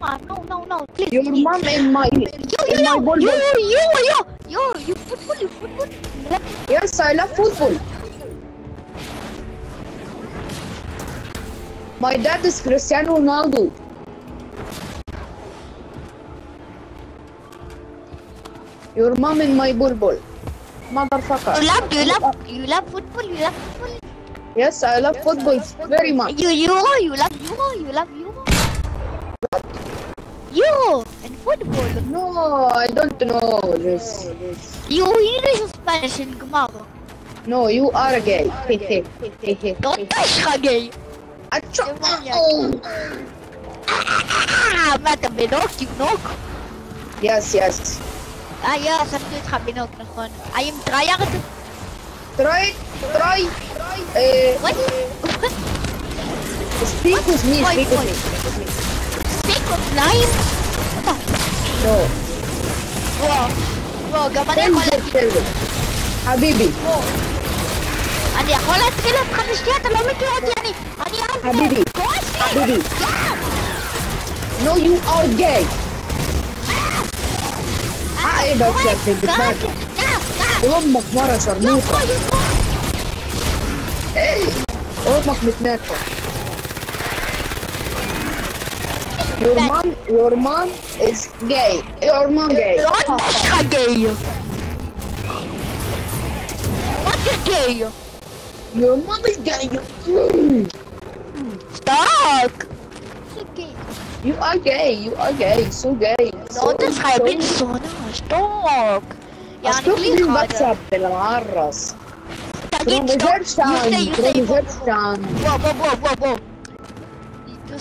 mama. No, no, no. Please. Your please. mom in my Yo, yo, yo, ball. yo, yo, yo, yo, you football, you football. Yes, I love football. My dad is Cristiano Ronaldo. Your mom and my bulbul. Motherfucker. You love, you love, you love football, you love football. Yes, I love football very much. You, you, you love you, you love you. You and football. No, I don't know this. You English or Spanish in Gumaro. No, you are gay. Hehe, hehe. Don't touch gay. Achoo. Ah, mata binok, binok. Yes, yes. Ah, yeah, sabi ka binok na kon. I am trying to. Try, try. Uh, What? speak with me. Speak with me. Speak with me. No. וואו, גם לא. אני יכול להתחיל. חביבי. אני יכול להתחיל אותך לשנייה, אתה לא מכיר אותי, אני... אני חביבי. חביבי. No, you are gay. אה! אה! אה! אה! אה! אה! אה! אה! אה! متناكل Your that mom, your mom is gay. Your mom gay. Your mom gay. What is gay? Your mom is gay. Stop. You are gay. You are gay. So gay. No, ده صاحبين صنع. Stop. يعني ليه بكسب بالعرس. You deserve sound. You deserve sound. Whoa, whoa, whoa, whoa, whoa.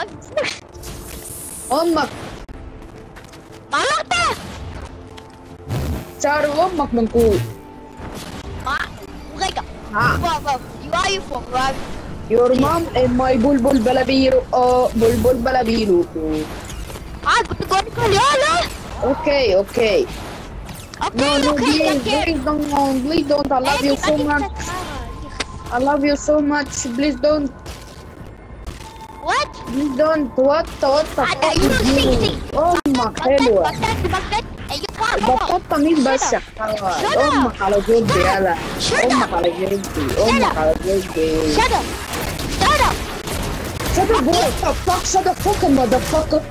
lag. Olmak. Olmakta. Charo, olmak mı ku? Ma, rega. Ha. Wow, You are you for right? Your mom and my bulbul balabiru, oh, bulbul balabiru. Ah, but go to Kaliola. Okay, okay. Okay, no, no, okay, please, okay. please don't, please don't. I love you so much. I ah, love you so much. Please don't. What? please don't what what the أنا fuck you is don't you think امك حلوة بطلت بطلت أيوة بطلت مين بس يا حلوة امك على جلدي يلا امك على جلدي امك على جلدي Shut up! Shut up! Shut up, what the fuck? Shut the fucking motherfucker.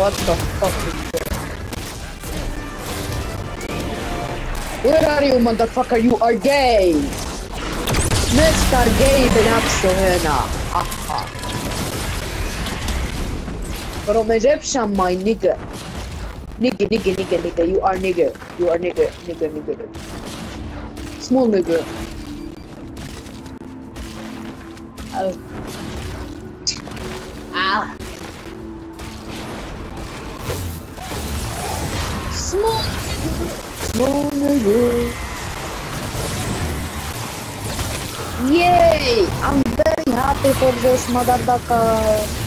What the fuck is this? Where are you, motherfucker? You are gay! Mr. Gay Benapsuhena! Haha! From Egyptian, my nigga! Nigga, nigga, nigga, nigga, you are nigga. You are nigga, nigga, nigga. Small nigga. Oh. Ah. Small nigga. Yay! I'm very happy for this motherfucker.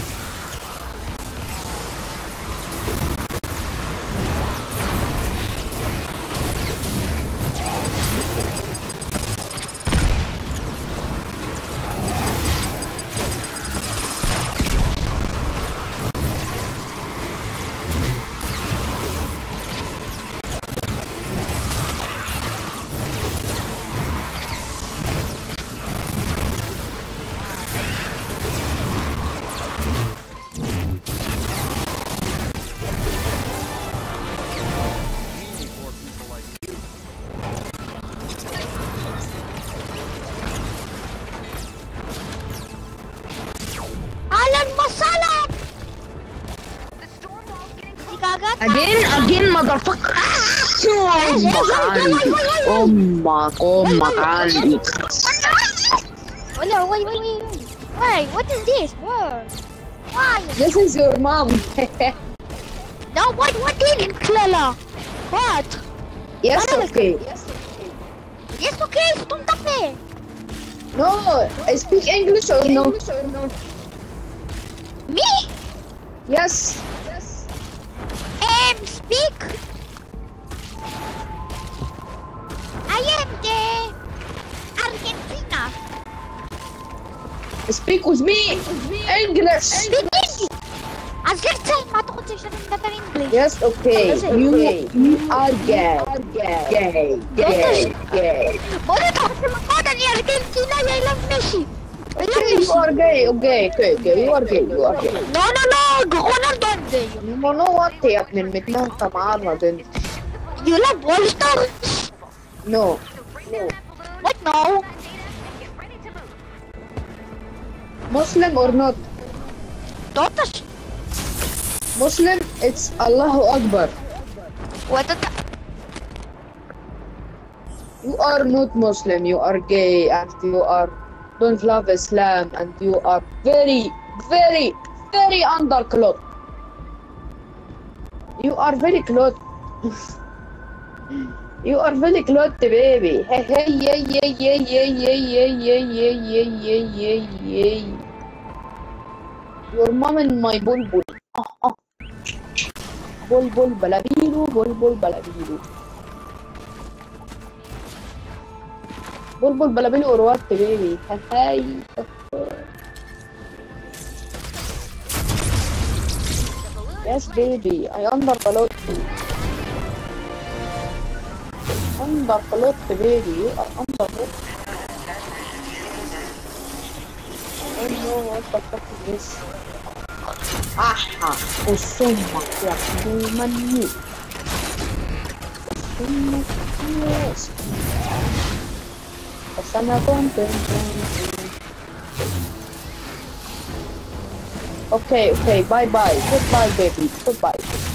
What? Again, again, motherfucker. Oh my Oh my, oh my Wala, wait, wait, wait, wait. Why? What is this? Where? Why? This is your mom. No, what? What did it, Clella? What? yes, okay. Yes, okay, stop me. No, I speak English or no? Me? Yes. Speak. I am the Argentina. Speak with me. English. Speak English. As let's say, matukot siya ng better English. Yes, okay. You, you are gay. Gay. Gay. Gay. Bakit ako sa mga ni Argentina? I love Messi. Okay, you are gay. Okay, okay, okay. You are gay. You are gay. No, no, no. You know what they are? They're Muslim. Come on, then. You like bolsters? No. No. What now? Muslim or not? Daughters? Muslim, it's Allahu Akbar. What the You are not Muslim, you are gay and you are don't love Islam and you are very, very, very underclothed. You are very close. you are very close, baby. Hey, hey, yeah, yeah, yeah, yeah, yeah, yeah, yeah, yeah, yeah, yeah, yeah, yeah. Your mom and my bulbul. Oh, oh. Bulbul balabiru, bulbul balabiru. bulbul balabiru or what, baby? Hey, hey. Yes, baby, I underballoted. Underballoted, baby, you are underballoted. I don't know what the fuck is this. Aha! Osuma, yakuma ni. Osuma, yes. Osana, boom, boom, boom. Okay, okay, bye bye. Goodbye, baby. Goodbye.